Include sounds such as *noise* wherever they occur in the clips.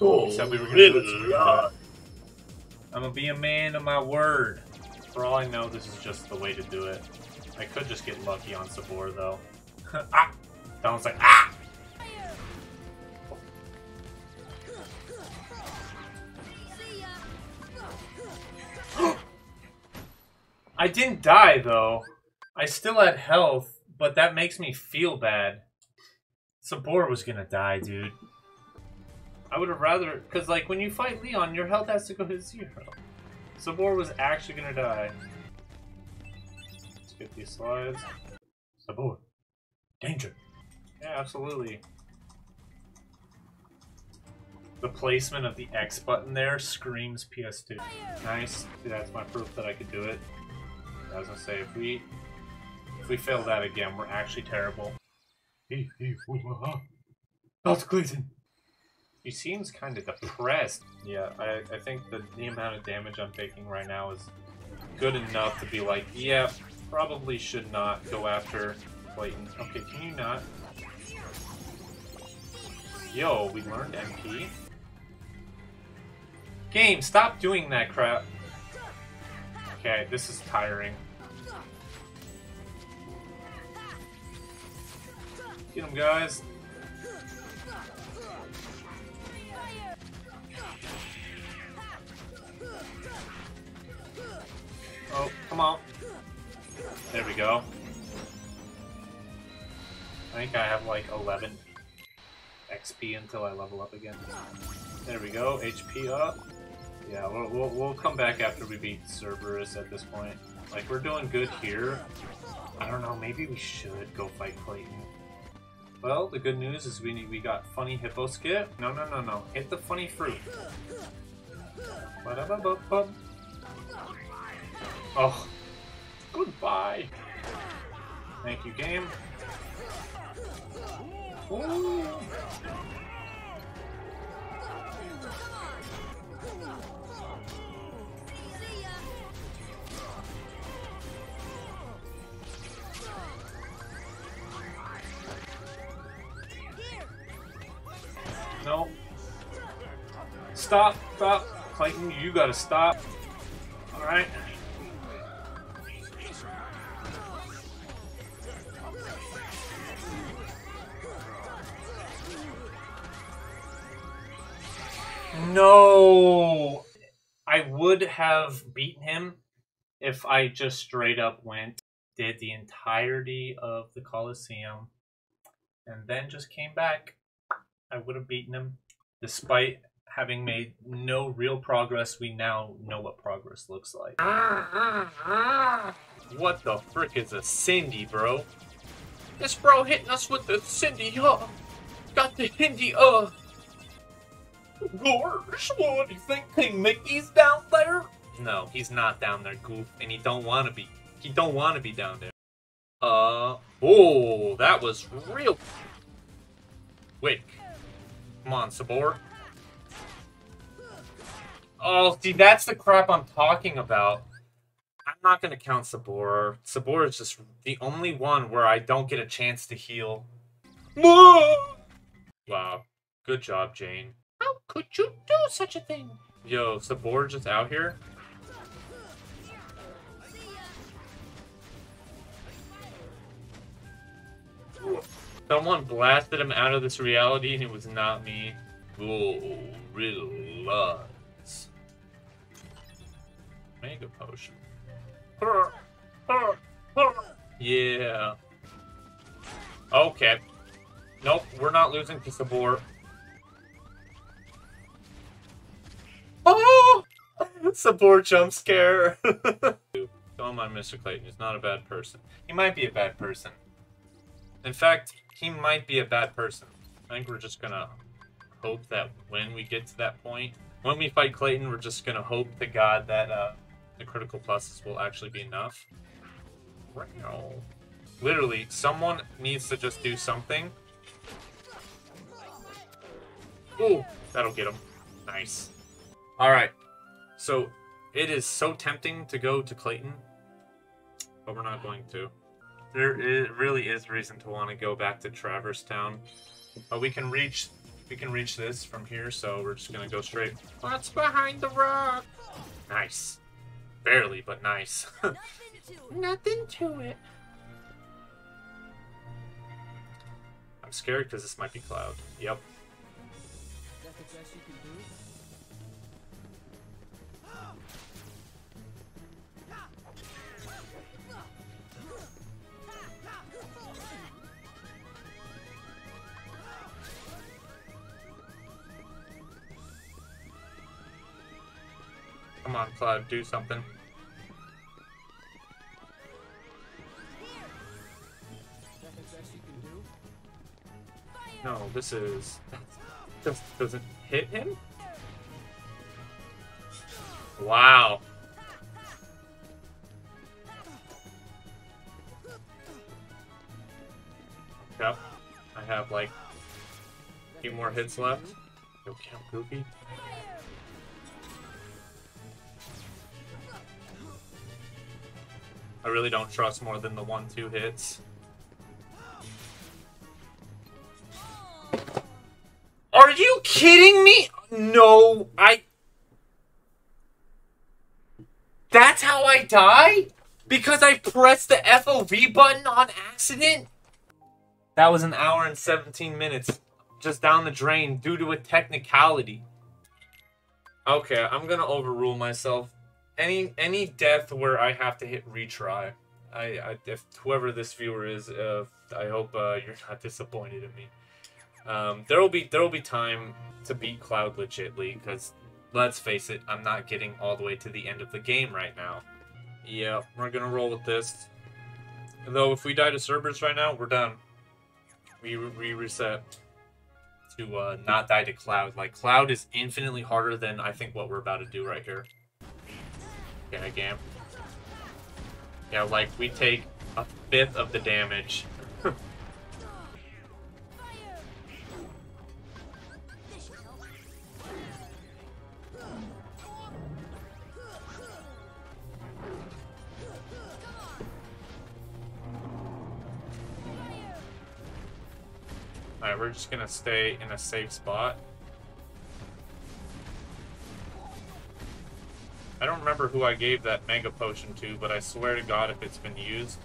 Oh, said we were gonna do it, so I'm gonna be a man of my word. For all I know, this is just the way to do it. I could just get lucky on Sabor, though. *laughs* ah! That one's like, ah! *gasps* I didn't die, though. I still had health, but that makes me feel bad. Sabor was gonna die, dude. I would have rather, because like when you fight Leon, your health has to go to zero. Sabor was actually gonna die. Let's get these slides. Sabor, danger. Yeah, absolutely. The placement of the X button there screams PS2. Nice. See, that's my proof that I could do it. I was gonna say if we if we fail that again, we're actually terrible. That's Clayton. He seems kind of depressed. Yeah, I, I think the, the amount of damage I'm taking right now is good enough to be like, yeah, probably should not go after Clayton. Okay, can you not? Yo, we learned MP? Game, stop doing that crap. Okay, this is tiring. Get him, guys. Oh, come on. There we go. I think I have like 11 XP until I level up again. There we go, HP up. Yeah, we'll, we'll, we'll come back after we beat Cerberus at this point. Like, we're doing good here. I don't know, maybe we should go fight Clayton. Well, the good news is we we got funny hippo skip. No, no, no, no. Hit the funny fruit. Oh, goodbye. Thank you, game. Ooh. Stop, stop. Clayton, you gotta stop. Alright. No! I would have beaten him if I just straight up went, did the entirety of the Coliseum, and then just came back I would have beaten him. Despite having made no real progress, we now know what progress looks like. What the frick is a Cindy, bro? This bro hitting us with the Cindy, huh? Got the Hindi, uh. Gosh, what do you think King Mickey's down there? No, he's not down there, goof, and he don't want to be. He don't want to be down there. Uh, oh, that was real quick. Come on, Sabor. Oh, see, that's the crap I'm talking about. I'm not going to count Sabor. Sabor is just the only one where I don't get a chance to heal. *laughs* Wow. Good job, Jane. How could you do such a thing? Yo, Sabor just out here? Someone blasted him out of this reality and it was not me. Oh, relax. Mega potion. Yeah. Okay. Nope, we're not losing to Sabor. Oh! *laughs* Sabor jump scare. *laughs* Don't mind Mr. Clayton. He's not a bad person. He might be a bad person. In fact, he might be a bad person. I think we're just gonna hope that when we get to that point, when we fight Clayton, we're just gonna hope to God that uh, the critical pluses will actually be enough. Wow. Literally, someone needs to just do something. Ooh, that'll get him. Nice. Alright, so it is so tempting to go to Clayton, but we're not going to. There is, really is reason to want to go back to Traverse Town. But we can reach We can reach this from here, so we're just gonna go straight. What's behind the rock? Nice. Barely, but nice. *laughs* Nothing to it. I'm scared because this might be Cloud. Yep. That the best you can do? Come on, Cloud, do something. No, this is. Just doesn't hit him? Wow. Yep. I have like a few more hits left. Go Count Goofy. I really don't trust more than the one two hits. Kidding me? No, I. That's how I die? Because I pressed the FOV button on accident? That was an hour and 17 minutes just down the drain due to a technicality. Okay, I'm gonna overrule myself. Any any death where I have to hit retry. I, I if whoever this viewer is, uh, I hope uh, you're not disappointed in me. Um, there will be there will be time to beat Cloud legitly because let's face it, I'm not getting all the way to the end of the game right now. Yeah, we're gonna roll with this. Though if we die to Cerberus right now, we're done. We we reset to uh, not die to Cloud. Like Cloud is infinitely harder than I think what we're about to do right here. Yeah, Gam. Yeah, like we take a fifth of the damage. Alright, we're just gonna stay in a safe spot. I don't remember who I gave that Mega Potion to, but I swear to God if it's been used.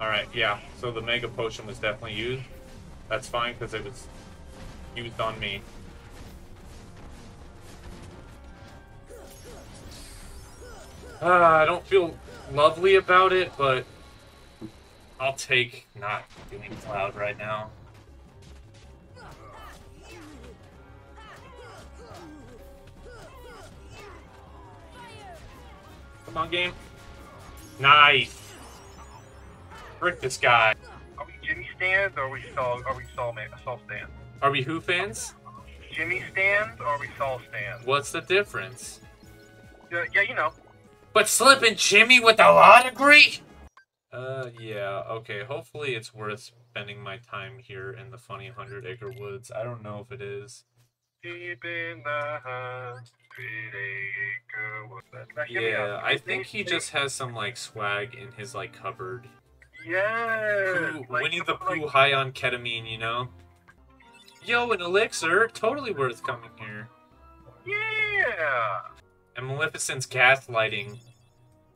Alright, yeah, so the Mega Potion was definitely used. That's fine, because it was used on me. Uh, I don't feel lovely about it, but I'll take not doing Cloud right now. Come on, game. Nice. Frick this guy. Are we Jimmy stands or are we Saul? Are we Saul man? Saul stands? Are we Who fans? Jimmy stands or are we Saul stands? What's the difference? Yeah, yeah, you know. But slipping Jimmy with a lot of grief? Uh, yeah, okay. Hopefully it's worth spending my time here in the funny Hundred Acre Woods. I don't know if it is. Deep in the hundred acre woods. That- that- hear me Yeah. I think he just has some, like, swag in his, like, cupboard. Yeah. Pooh, Winnie the Pooh high on ketamine, you know? Yo, an elixir, totally worth coming here. Yeah. And Maleficent's gaslighting.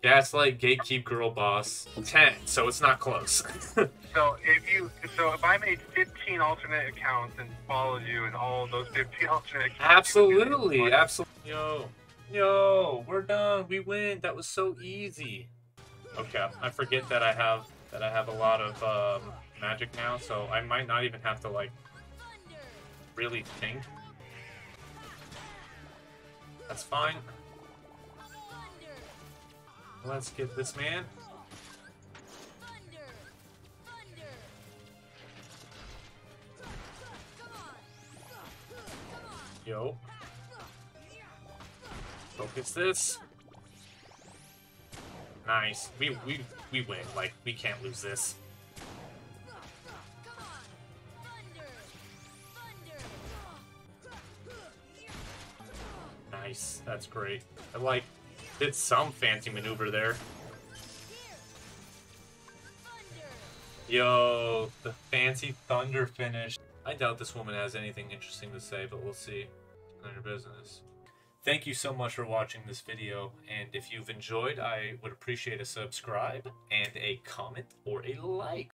Gaslight, gatekeep, girl boss. 10, so it's not close. *laughs* So if you, so if I made 15 alternate accounts and followed you in all those 15 *laughs* alternate accounts, absolutely, absolutely. Yo, yo, we're done. We win. That was so easy. Okay, I forget that I have that I have a lot of um, magic now, so I might not even have to like really think. That's fine. Let's get this man. Yo. Focus this. Nice. We we we win. Like we can't lose this. Nice. That's great. I like did some fancy maneuver there. Yo, the fancy thunder finish. I doubt this woman has anything interesting to say, but we'll see. None your business. Thank you so much for watching this video, and if you've enjoyed, I would appreciate a subscribe and a comment or a like.